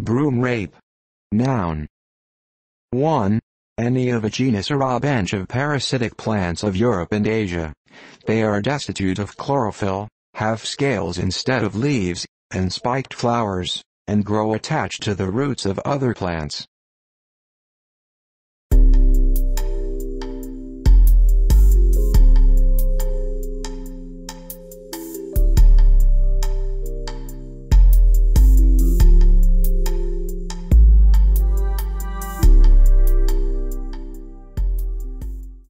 broom rape. Noun. 1. Any of a genus Orobanche of parasitic plants of Europe and Asia. They are destitute of chlorophyll, have scales instead of leaves, and spiked flowers, and grow attached to the roots of other plants.